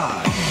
God.